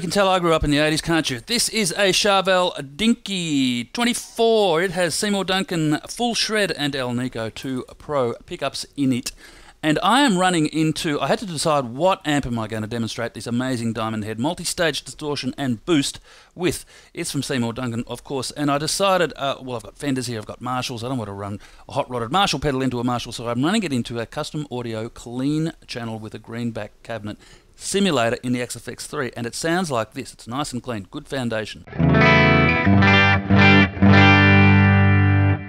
you can tell I grew up in the 80s, can't you? This is a Charvel Dinky 24. It has Seymour Duncan Full Shred and Alnico 2 Pro pickups in it. And I am running into, I had to decide what amp am I going to demonstrate this amazing Diamondhead multi-stage distortion and boost with. It's from Seymour Duncan, of course, and I decided, uh, well, I've got Fenders here, I've got Marshalls, I don't want to run a hot-rodded Marshall pedal into a Marshall, so I'm running it into a custom audio clean channel with a greenback cabinet simulator in the Axe-FX III, and it sounds like this. It's nice and clean, good foundation.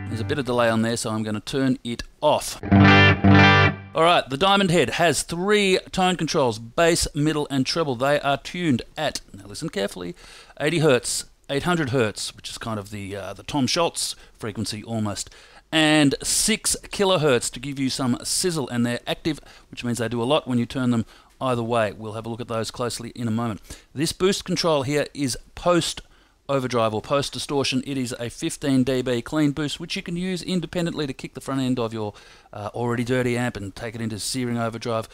There's a bit of delay on there, so I'm going to turn it off. Alright, the Diamondhead has three tone controls bass, middle, and treble. They are tuned at, now listen carefully, 80 hertz, 800 hertz, which is kind of the, uh, the Tom Scholz frequency almost, and 6 kilohertz to give you some sizzle. And they're active, which means they do a lot when you turn them either way. We'll have a look at those closely in a moment. This boost control here is post overdrive or post distortion. It is a 15 dB clean boost, which you can use independently to kick the front end of your uh, already dirty amp and take it into searing overdrive,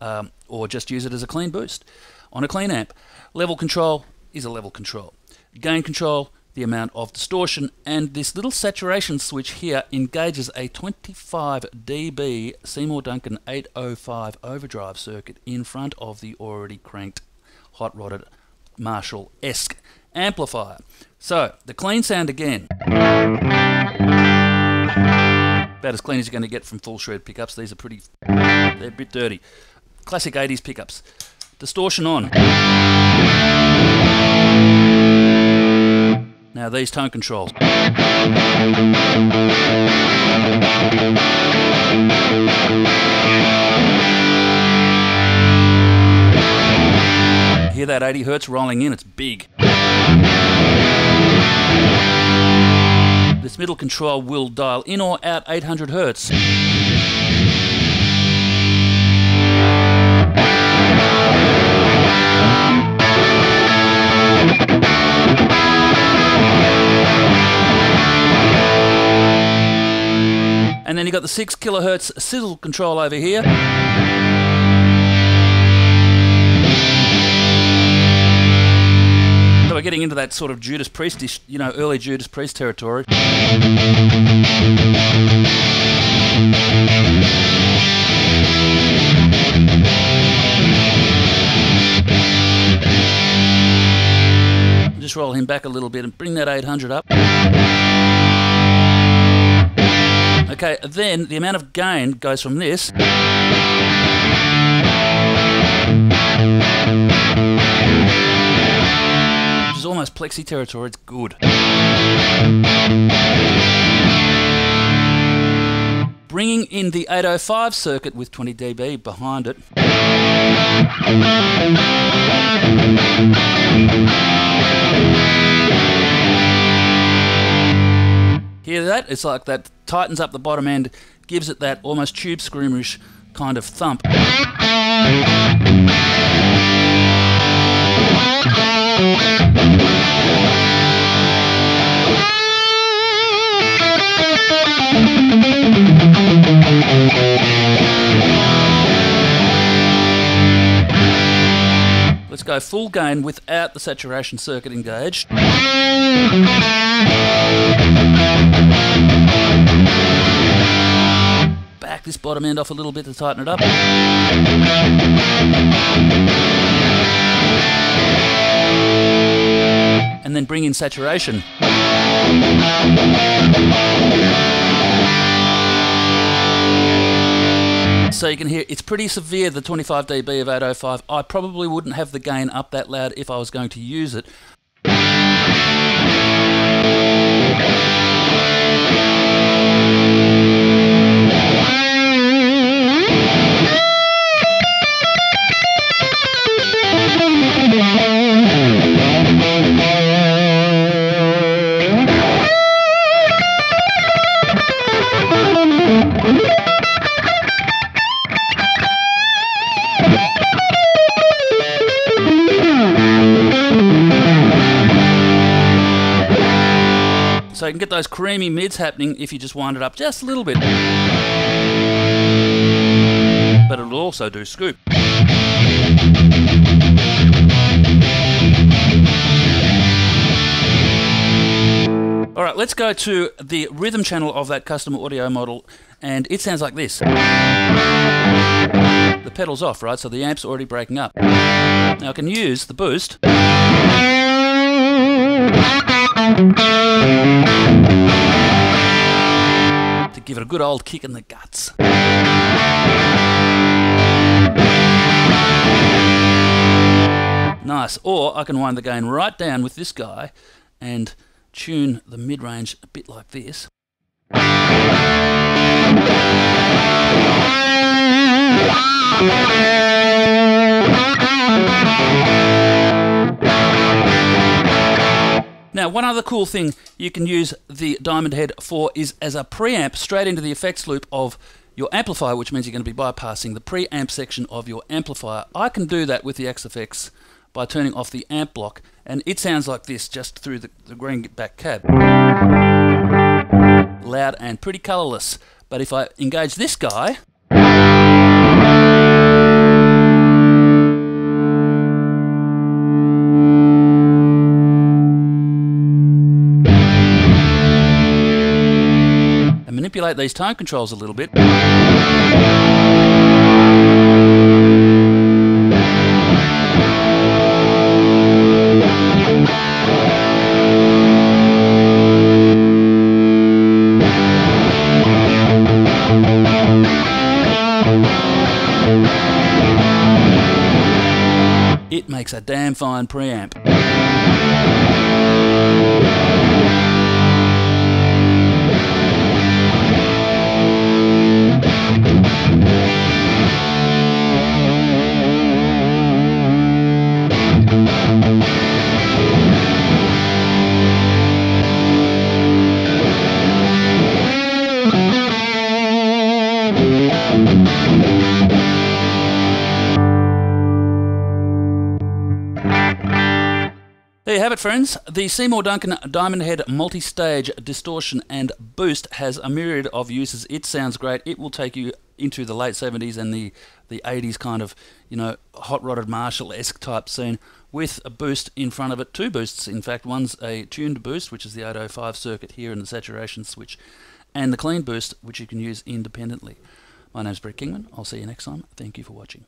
um, or just use it as a clean boost on a clean amp. Level control is a level control. Gain control the amount of distortion and this little saturation switch here engages a 25 dB Seymour Duncan 805 overdrive circuit in front of the already cranked hot rodded Marshall-esque amplifier. So the clean sound again. About as clean as you're going to get from full shred pickups. These are pretty, they're a bit dirty. Classic 80s pickups. Distortion on. Now these tone controls. Hear that 80 hertz rolling in, it's big. This middle control will dial in or out 800 hertz. The 6 kilohertz sizzle control over here. So we're getting into that sort of Judas Priestish, you know, early Judas Priest territory. Just roll him back a little bit and bring that 800 up. Okay, then the amount of gain goes from this. Which is almost plexi territory, it's good. Bringing in the 805 circuit with 20 dB behind it. Hear that? It's like that tightens up the bottom end, gives it that almost tube screamerish kind of thump. Let's go full gain without the saturation circuit engaged. This bottom end off a little bit to tighten it up. And then bring in saturation. So you can hear it's pretty severe, the 25 dB of 805. I probably wouldn't have the gain up that loud if I was going to use it. can get those creamy mids happening if you just wind it up just a little bit. But it'll also do scoop. All right, let's go to the rhythm channel of that custom audio model, and it sounds like this. The pedal's off, right? So the amp's already breaking up. Now I can use the boost. To give it a good old kick in the guts. Nice. Or I can wind the gain right down with this guy and tune the mid range a bit like this. Now, one other cool thing you can use the Diamondhead for is as a preamp straight into the effects loop of your amplifier, which means you're going to be bypassing the preamp section of your amplifier. I can do that with the Axe-FX by turning off the amp block, and it sounds like this just through the, the greenback cab. Loud and pretty colourless. But if I engage this guy, manipulate these tone controls a little bit. It makes a damn fine preamp. There you have it, friends. The Seymour Duncan Diamondhead multi-stage distortion and boost has a myriad of uses. It sounds great. It will take you into the late 70s and the, the 80s kind of, you know, hot-rodded Marshall-esque type scene with a boost in front of it. Two boosts, in fact. One's a tuned boost, which is the 805 circuit here in the saturation switch, and the clean boost, which you can use independently. My name's Brett Kingman. I'll see you next time. Thank you for watching.